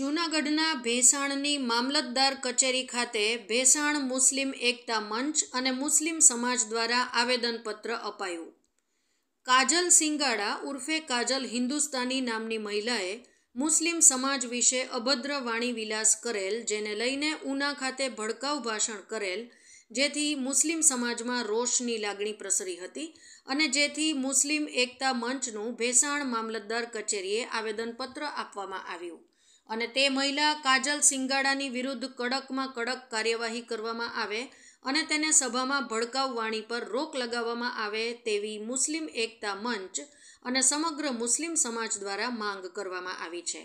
જૂનાગઢના ભેસાણની મામલતદાર કચેરી ખાતે ભેસાણ મુસ્લિમ એકતા મંચ અને મુસ્લિમ સમાજ દ્વારા આવેદનપત્ર અપાયું. કાજલ સિંગાડા ઉર્ફે કાજલ હિન્દુસ્તાની નામની મહિલાએ મુસ્લિમ સમાજ વિશે અભદ્ર વાણી વિલાસ કરેલ, જેને લઈને ઉના ખાતે ભડકાઉ ભાષણ કરેલ, જેથી મુસ્લિમ સમાજમાં રોષની લાગણી પ્રસરી હતી અને જેથી મુસ્લિમ એકતા મંચનું ભેસાણ મામલતદાર કચેરીએ આવેદનપત્ર આપવામાં આવ્યું. અને તે મહિલા કાજલ સિંગાડાની વિરુદ્ધ કડકમાં કડક કાર્યવાહી કરવામાં આવે અને તેને સભામાં ભડકાવ વાણી પર રોક લગાવવામાં આવે તેવી મુસ્લિમ એકતા મંચ અને સમગ્ર મુસ્લિમ સમાજ દ્વારા માંગ કરવામાં આવી છે.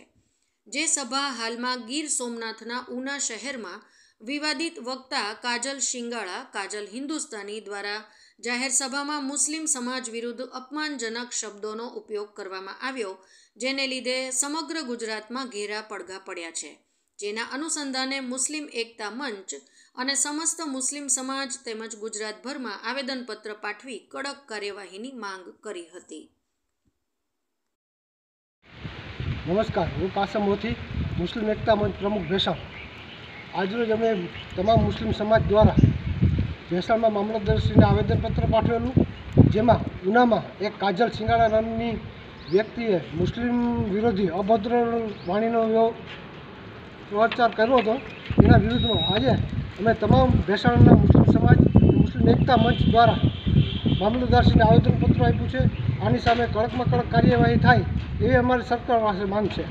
જે સભા હાલમાં ગીર સોમનાથના ઉના શહેરમાં વિવાદિત વક્તા કાજલ શિંગાળા કાજલ હિન્દુસ્તાની દ્વારા જાહેર સભામાં મુસ્લિમ સમાજ વિરુદ્ધ અપમાનજનક શબ્દોનો ઉપયોગ કરવામાં આવ્યો, જેને લીધે સમગ્ર ગુજરાતમાં ઘેરા પડઘા પડ્યા છે. જેના અનુસંધાને મુસ્લિમ એકતા મંચ અને સમસ્ત મુસ્લિમ સમાજ તેમજ ગુજરાતભરમાં આવેદનપત્ર પાઠવી કડક કાર્યવાહીની માંગ કરી હતી. નમસ્કાર, હું કાસમ મોથી, મુસ્લિમ એકતા મંચ પ્રમુખ ભેસાણ. આજરોજ અમે તમામ મુસ્લિમ સમાજ દ્વારા ભેસાણમાં મામલતદારશ્રીને આવેદનપત્ર પાઠવેલું, જેમાં ઉનામાં એક કાજલ સિંગાળા નામની વ્યક્તિએ મુસ્લિમ વિરોધી અભદ્ર વાણીનો પ્રચાર કર્યો હતો. એના વિરુદ્ધમાં આજે અમે તમામ ભેસાણના મુસ્લિમ સમાજ મુસ્લિમ એકતા મંચ દ્વારા મામલતદારશ્રીને આવેદનપત્ર આપ્યું છે. આની સામે કડકમાં કડક કાર્યવાહી થાય એવી અમારી સરકાર પાસે માંગ છે.